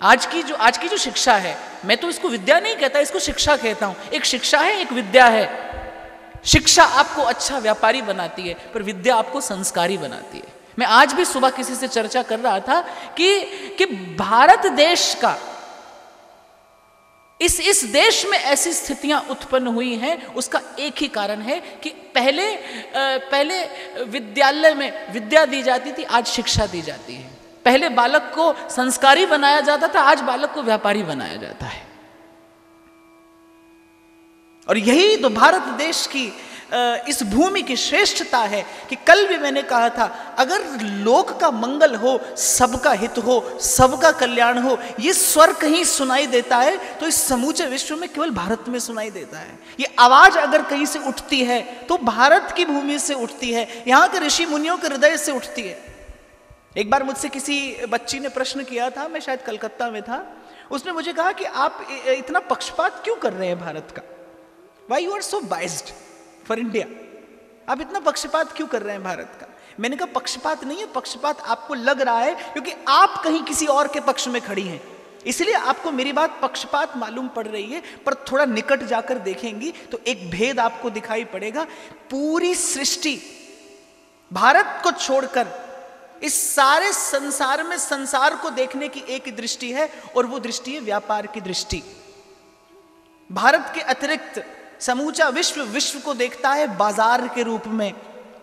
आज की जो, आज की जो शिक्षा है, मैं तो इसको विद्या नहीं कहता, इसको शिक्षा कहता हूँ। एक शिक्षा है, एक विद्या है। शिक्षा आपको अच्छा व्यापारी बनाती है, पर विद्या आपको संस्कारी बनाती है। मैं आज भी सुबह किसी से चर्चा कर रहा था कि कि भारत देश का, इस इस देश में ऐसी स्थितियाँ उत्पन्न हुई हैं, उसका एक ही कारण है कि पहले पहले विद्यालय में विद्या दी जाती थी, आज शिक्षा दी जाती है। पहले बालक को संस्कारी बनाया जाता था, आज बालक को व्यापारी बनाया जाता है। और यही तो भारत देश की इस भूमि की श्रेष्ठता है कि कल भी मैंने कहा था, अगर लोक का मंगल हो, सबका हित हो, सबका कल्याण हो, ये स्वर कहीं सुनाई देता है तो इस समूचे विश्व में केवल भारत में सुनाई देता है। ये आवाज़ अगर कहीं से उठती है तो भारत की भूमि से उठती है, यहाँ के ऋषि मुनियों के हृदय से उठती है। एक बार मुझसे किसी बच्ची ने प्रश्न किया था, मैं शायद कलकत्ता में था, उसने मुझे कहा कि आप इतना पक्षपात क्यों कर रहे हैं भारत का? Why you are so biased for India आप इतना पक्षपात क्यों कर रहे हैं भारत का? मैंने कहा, पक्षपात नहीं है, पक्षपात आपको लग रहा है क्योंकि आप कहीं किसी और के पक्ष में खड़ी हैं। इसलिए आपको मेरी बात पक्षपात मालूम पड़ रही है, पर थोड़ा निकट जाकर देखेंगी तो एक भेद आपको दिखाई पड़ेगा। पूरी सृष्टि भारत को छोड़कर इस सारे संसार में संसार को देखने की एक दृष्टि है और वो दृष्टि है व्यापार की दृष्टि। भारत के अतिरिक्त समूचा विश्व विश्व को देखता है बाज़ार के रूप में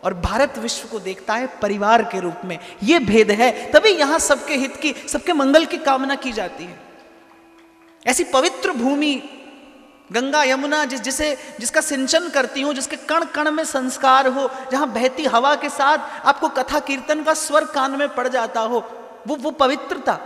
और भारत विश्व को देखता है परिवार के रूप में। यह भेद है। तभी यहाँ सबके हित की, सबके मंगल की कामना की जाती है। ऐसी पवित्र भूमि गंगा यमुना जिस जिसे, जिसका सिंचन करती हूँ, जिसके कण कण में संस्कार हो, जहाँ बहती हवा के साथ आपको कथा कीर्तन का स्वर कान में पड़ जाता हो, वो वो पवित्रता।